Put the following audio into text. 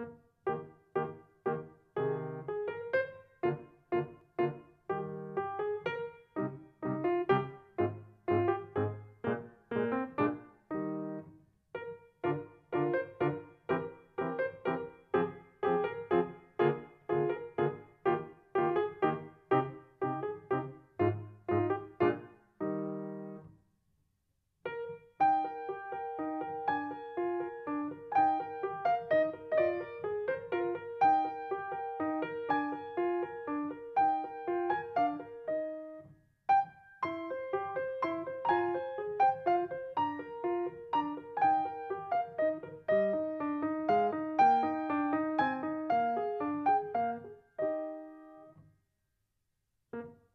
you you